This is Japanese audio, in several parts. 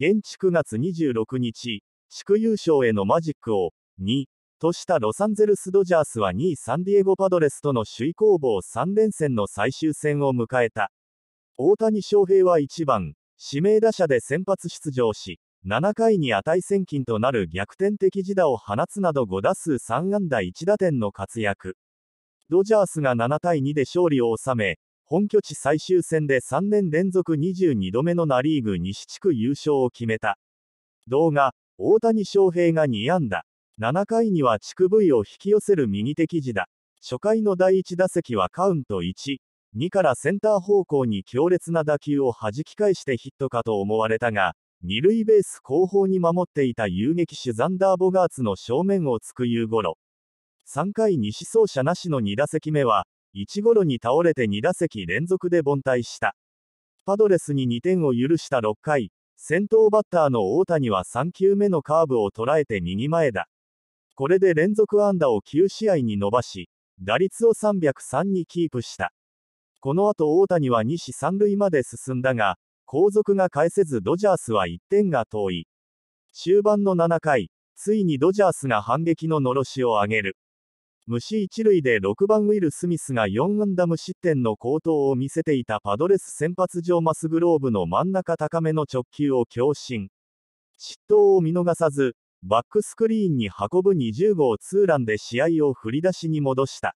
現地9月26日、地区優勝へのマジックを、2、としたロサンゼルス・ドジャースは2位サンディエゴ・パドレスとの首位攻防3連戦の最終戦を迎えた。大谷翔平は1番、指名打者で先発出場し、7回に値千金となる逆転的自打を放つなど5打数3安打1打点の活躍。ドジャースが7対2で勝利を収め、本拠地最終戦で3年連続22度目のナリーグ西地区優勝を決めた。動画、大谷翔平が2安打。7回には地区 V を引き寄せる右手記事だ。初回の第1打席はカウント1、2からセンター方向に強烈な打球を弾き返してヒットかと思われたが、二塁ベース後方に守っていた遊撃手ザンダーボガーツの正面を突くいうゴロ。3回西走者なしの2打席目は、1ゴロに倒れて2打席連続で凡退した。パドレスに2点を許した6回、先頭バッターの大谷は3球目のカーブを捉えて右前だ。これで連続安打を9試合に伸ばし、打率を303にキープした。この後大谷は2死3塁まで進んだが、後続が返せずドジャースは1点が遠い。終盤の7回、ついにドジャースが反撃ののろしを上げる。虫一塁で6番ウィル・スミスが4安打無失点の好投を見せていたパドレス先発上マスグローブの真ん中高めの直球を強振。失投を見逃さず、バックスクリーンに運ぶ20号ツーランで試合を振り出しに戻した。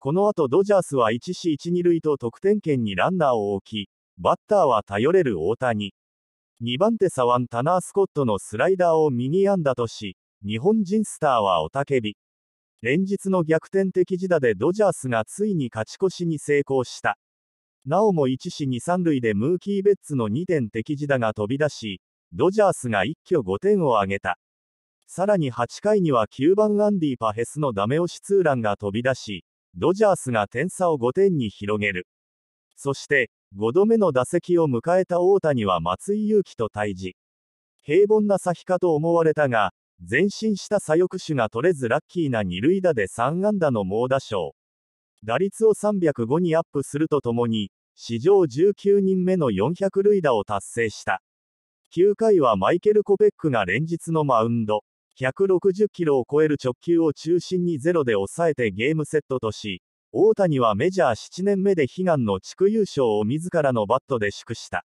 この後ドジャースは1死1、2塁と得点圏にランナーを置き、バッターは頼れる大谷。2番手左腕タナー・スコットのスライダーを右安打とし、日本人スターは雄たけび。連日の逆転的自打でドジャースがついに勝ち越しに成功した。なおも1死2、3塁でムーキー・ベッツの2点的自打が飛び出し、ドジャースが一挙5点を挙げた。さらに8回には9番アンディ・パヘスのダメ押しツーランが飛び出し、ドジャースが点差を5点に広げる。そして、5度目の打席を迎えた大谷は松井裕樹と対峙。平凡な先かと思われたが、前進した左翼手が取れずラッキーな二塁打で3安打の猛打賞。打率を305にアップするとともに、史上19人目の400塁打を達成した。9回はマイケル・コペックが連日のマウンド。160キロを超える直球を中心にゼロで抑えてゲームセットとし、大谷はメジャー7年目で悲願の地区優勝を自らのバットで祝した。